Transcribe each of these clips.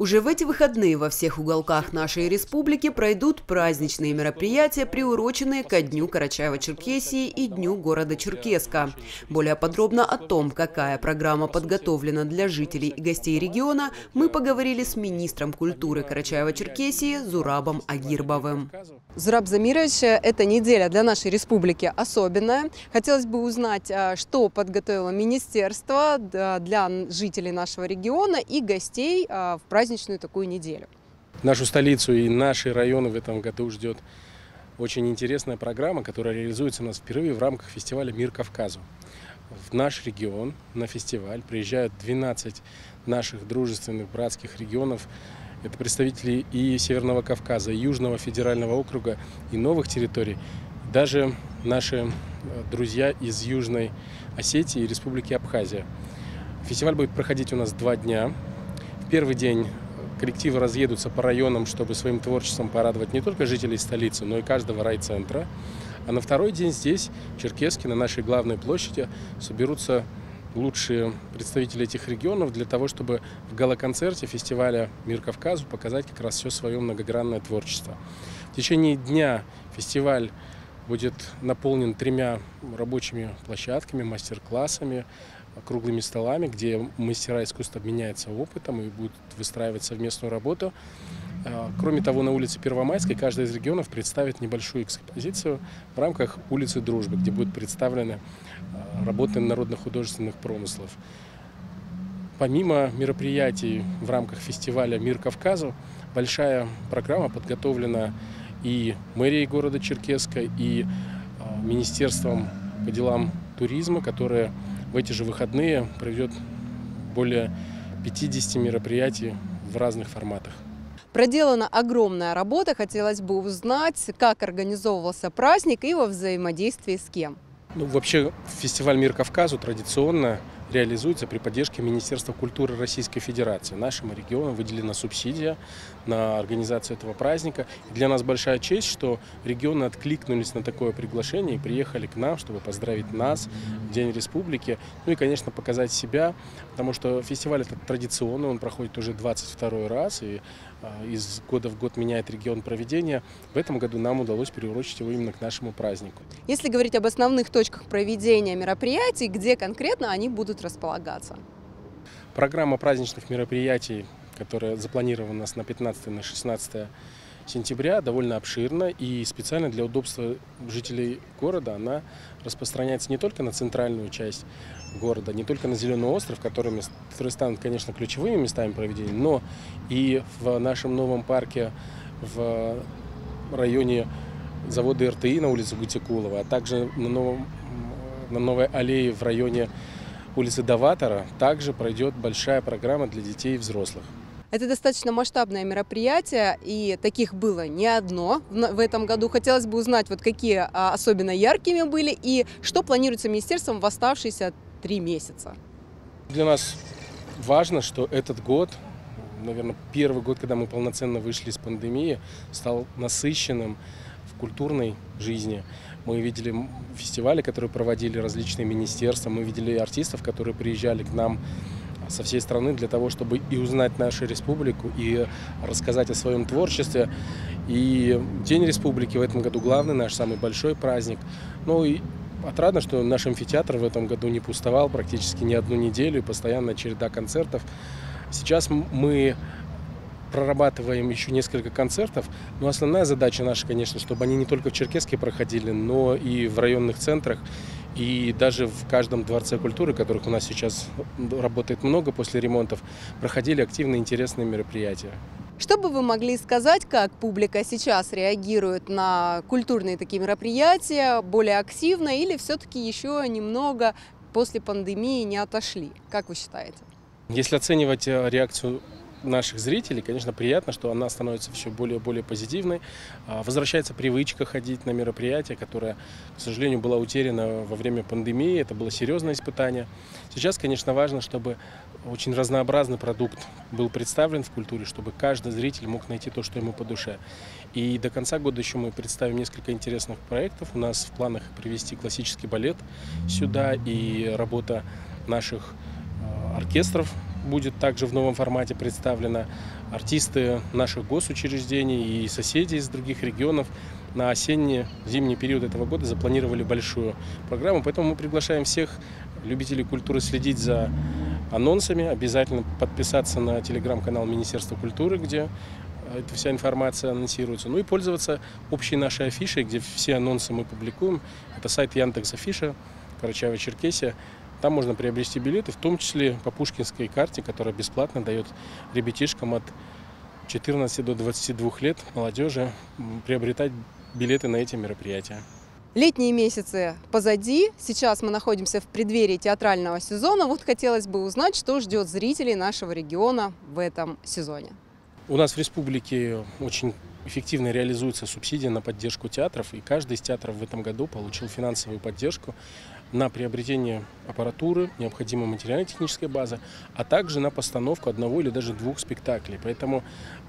Уже в эти выходные во всех уголках нашей республики пройдут праздничные мероприятия, приуроченные ко Дню Карачаева-Черкесии и Дню города Черкеска. Более подробно о том, какая программа подготовлена для жителей и гостей региона, мы поговорили с министром культуры Карачаева-Черкесии Зурабом Агирбовым. Зураб Замирович, эта неделя для нашей республики особенная. Хотелось бы узнать, а, что подготовило министерство для жителей нашего региона и гостей а, в праздник праздничную такую неделю. Нашу столицу и наши районы в этом году ждет очень интересная программа, которая реализуется у нас впервые в рамках фестиваля «Мир Кавказу». В наш регион на фестиваль приезжают 12 наших дружественных братских регионов. Это представители и Северного Кавказа, и Южного федерального округа, и новых территорий. Даже наши э, друзья из Южной Осетии и Республики Абхазия. Фестиваль будет проходить у нас два дня первый день коллективы разъедутся по районам, чтобы своим творчеством порадовать не только жителей столицы, но и каждого райцентра. А на второй день здесь, в Черкеске, на нашей главной площади, соберутся лучшие представители этих регионов для того, чтобы в галоконцерте фестиваля «Мир Кавказу» показать как раз все свое многогранное творчество. В течение дня фестиваль будет наполнен тремя рабочими площадками, мастер-классами, круглыми столами, где мастера искусства обменяются опытом и будут выстраивать совместную работу. А, кроме того, на улице Первомайской каждый из регионов представит небольшую экспозицию в рамках улицы Дружбы, где будут представлены а, работы народных художественных промыслов. Помимо мероприятий в рамках фестиваля «Мир Кавказу», большая программа подготовлена и мэрией города Черкеска, и а, Министерством по делам туризма, которое в эти же выходные проведет более 50 мероприятий в разных форматах. Проделана огромная работа. Хотелось бы узнать, как организовывался праздник и во взаимодействии с кем. Ну, вообще фестиваль «Мир Кавказу» традиционно реализуется при поддержке Министерства культуры Российской Федерации. Нашему региону выделена субсидия на организацию этого праздника. И для нас большая честь, что регионы откликнулись на такое приглашение и приехали к нам, чтобы поздравить нас в День Республики. Ну и, конечно, показать себя, потому что фестиваль этот традиционный, он проходит уже 22 раз, и из года в год меняет регион проведения. В этом году нам удалось приурочить его именно к нашему празднику. Если говорить об основных точках проведения мероприятий, где конкретно они будут располагаться? Программа праздничных мероприятий, которая запланирована у нас на 15 на 16 сентября, довольно обширна и специально для удобства жителей города она распространяется не только на центральную часть города, не только на Зеленый остров, которыми, которые станут, конечно, ключевыми местами проведения, но и в нашем новом парке в районе завода РТИ на улице Гутикулова, а также на, новом, на новой аллее в районе улицы Даватора также пройдет большая программа для детей и взрослых. Это достаточно масштабное мероприятие, и таких было не одно в этом году. Хотелось бы узнать, вот какие а, особенно яркими были, и что планируется министерством в оставшиеся три месяца. Для нас важно, что этот год, наверное, первый год, когда мы полноценно вышли из пандемии, стал насыщенным в культурной жизни. Мы видели фестивали, которые проводили различные министерства, мы видели артистов, которые приезжали к нам со всей страны для того, чтобы и узнать нашу республику, и рассказать о своем творчестве. И День республики в этом году главный, наш самый большой праздник. Ну и отрадно, что наш амфитеатр в этом году не пустовал практически ни одну неделю, и постоянная череда концертов. Сейчас мы прорабатываем еще несколько концертов, но основная задача наша, конечно, чтобы они не только в Черкеске проходили, но и в районных центрах. И даже в каждом дворце культуры, которых у нас сейчас работает много после ремонтов, проходили активные интересные мероприятия. Что бы вы могли сказать, как публика сейчас реагирует на культурные такие мероприятия, более активно или все-таки еще немного после пандемии не отошли? Как вы считаете? Если оценивать э, реакцию наших зрителей, конечно, приятно, что она становится все более и более позитивной. А, возвращается привычка ходить на мероприятия, которая, к сожалению, была утеряна во время пандемии. Это было серьезное испытание. Сейчас, конечно, важно, чтобы очень разнообразный продукт был представлен в культуре, чтобы каждый зритель мог найти то, что ему по душе. И до конца года еще мы представим несколько интересных проектов. У нас в планах привести классический балет сюда и работа наших а, оркестров будет также в новом формате представлена. Артисты наших госучреждений и соседей из других регионов на осенне-зимний период этого года запланировали большую программу, поэтому мы приглашаем всех любителей культуры следить за анонсами, обязательно подписаться на телеграм-канал Министерства культуры, где эта вся информация анонсируется. Ну и пользоваться общей нашей афишей, где все анонсы мы публикуем. Это сайт Яндекс Афиша, Карачаево-Черкесия. Там можно приобрести билеты, в том числе по пушкинской карте, которая бесплатно дает ребятишкам от 14 до 22 лет молодежи приобретать билеты на эти мероприятия. Летние месяцы позади, сейчас мы находимся в преддверии театрального сезона. Вот хотелось бы узнать, что ждет зрителей нашего региона в этом сезоне. У нас в республике очень эффективно реализуется субсидия на поддержку театров, и каждый из театров в этом году получил финансовую поддержку на приобретение аппаратуры, необходимой материально-технической базы, а также на постановку одного или даже двух спектаклей. Поэтому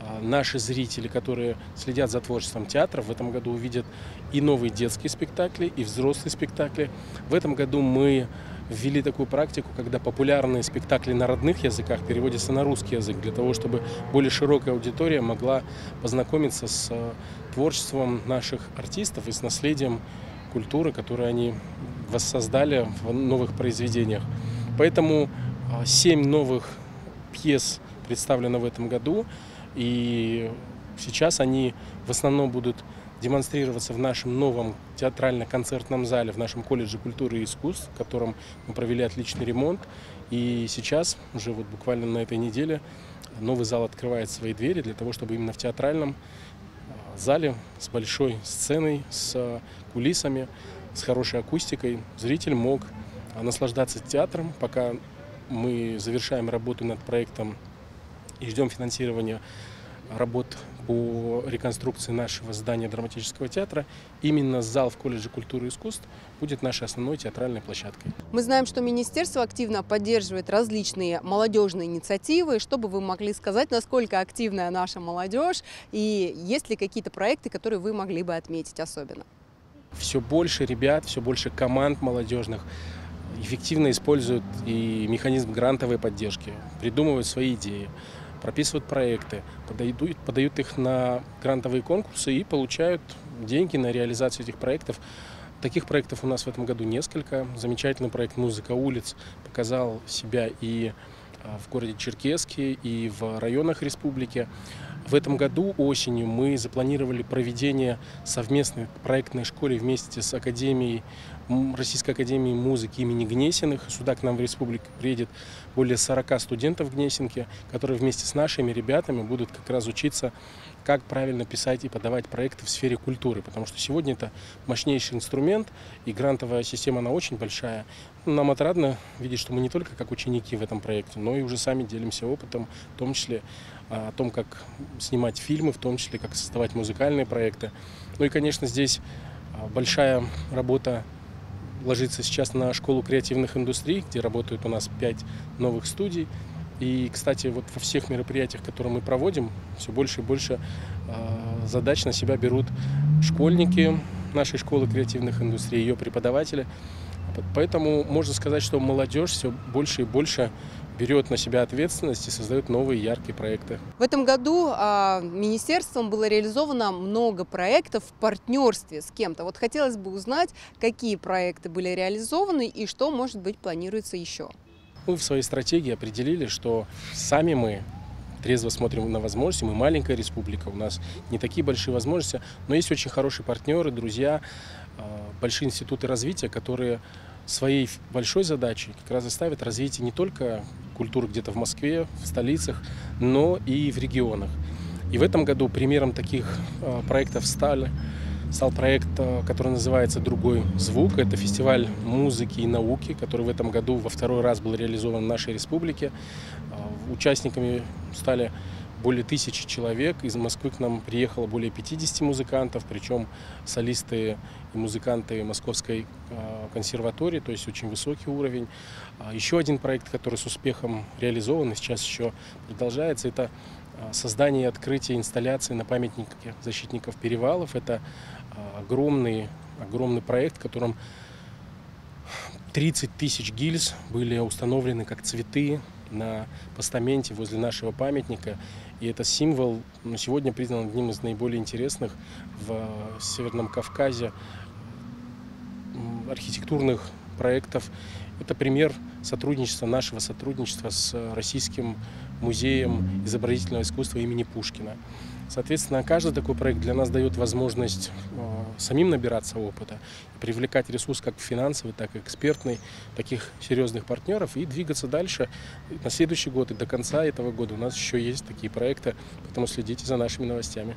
э, наши зрители, которые следят за творчеством театра, в этом году увидят и новые детские спектакли, и взрослые спектакли. В этом году мы ввели такую практику, когда популярные спектакли на родных языках переводятся на русский язык, для того, чтобы более широкая аудитория могла познакомиться с э, творчеством наших артистов и с наследием культуры, которую они воссоздали в новых произведениях. Поэтому а, семь новых пьес представлено в этом году, и сейчас они в основном будут демонстрироваться в нашем новом театрально-концертном зале, в нашем колледже культуры и искусств, в котором мы провели отличный ремонт. И сейчас, уже вот буквально на этой неделе, новый зал открывает свои двери для того, чтобы именно в театральном зале с большой сценой, с кулисами, с хорошей акустикой. Зритель мог наслаждаться театром, пока мы завершаем работу над проектом и ждем финансирования работ по реконструкции нашего здания драматического театра. Именно зал в колледже культуры и искусств будет нашей основной театральной площадкой. Мы знаем, что министерство активно поддерживает различные молодежные инициативы. Что бы вы могли сказать, насколько активная наша молодежь и есть ли какие-то проекты, которые вы могли бы отметить особенно? Все больше ребят, все больше команд молодежных эффективно используют и механизм грантовой поддержки, придумывают свои идеи прописывают проекты, подают, подают их на грантовые конкурсы и получают деньги на реализацию этих проектов. Таких проектов у нас в этом году несколько. Замечательный проект «Музыка улиц» показал себя и а, в городе Черкеске, и в районах республики. В этом году осенью мы запланировали проведение совместной проектной школы вместе с Академией Российской Академии музыки имени Гнесиных. Сюда к нам в республику приедет более 40 студентов Гнесинки, которые вместе с нашими ребятами будут как раз учиться, как правильно писать и подавать проекты в сфере культуры. Потому что сегодня это мощнейший инструмент, и грантовая система, она очень большая. Нам отрадно видеть, что мы не только как ученики в этом проекте, но и уже сами делимся опытом, в том числе а, о том, как снимать фильмы, в том числе как создавать музыкальные проекты. Ну и, конечно, здесь а, большая работа ложится сейчас на школу креативных индустрий, где работают у нас пять новых студий. И, кстати, вот во всех мероприятиях, которые мы проводим, все больше и больше э, задач на себя берут школьники нашей школы креативных индустрий, ее преподаватели. Поэтому можно сказать, что молодежь все больше и больше берет на себя ответственность и создает новые яркие проекты. В этом году а, министерством было реализовано много проектов в партнерстве с кем-то. Вот хотелось бы узнать, какие проекты были реализованы и что, может быть, планируется еще. Мы в своей стратегии определили, что сами мы трезво смотрим на возможности. Мы маленькая республика, у нас не такие большие возможности, но есть очень хорошие партнеры, друзья, а, большие институты развития, которые своей большой задачей как раз и ставят развитие не только культуры где-то в Москве, в столицах, но и в регионах. И в этом году примером таких э, проектов стали, стал проект, э, который называется «Другой звук». Это фестиваль музыки и науки, который в этом году во второй раз был реализован в нашей республике. Э, участниками стали более тысячи человек. Из Москвы к нам приехало более 50 музыкантов, причем солисты и музыканты Московской а, консерватории, то есть очень высокий уровень. А, еще один проект, который с успехом реализован и сейчас еще продолжается, это а, создание и открытие инсталляции на памятнике защитников перевалов. Это огромный, огромный проект, в котором 30 тысяч гильз были установлены как цветы на постаменте возле нашего памятника. И это символ ну, сегодня признан одним из наиболее интересных в Северном Кавказе архитектурных проектов. Это пример сотрудничества, нашего сотрудничества с Российским музеем изобразительного искусства имени Пушкина. Соответственно, каждый такой проект для нас дает возможность э, самим набираться опыта, привлекать ресурс как финансовый, так и экспертный, таких серьезных партнеров и двигаться дальше. На следующий год и до конца этого года у нас еще есть такие проекты, поэтому следите за нашими новостями.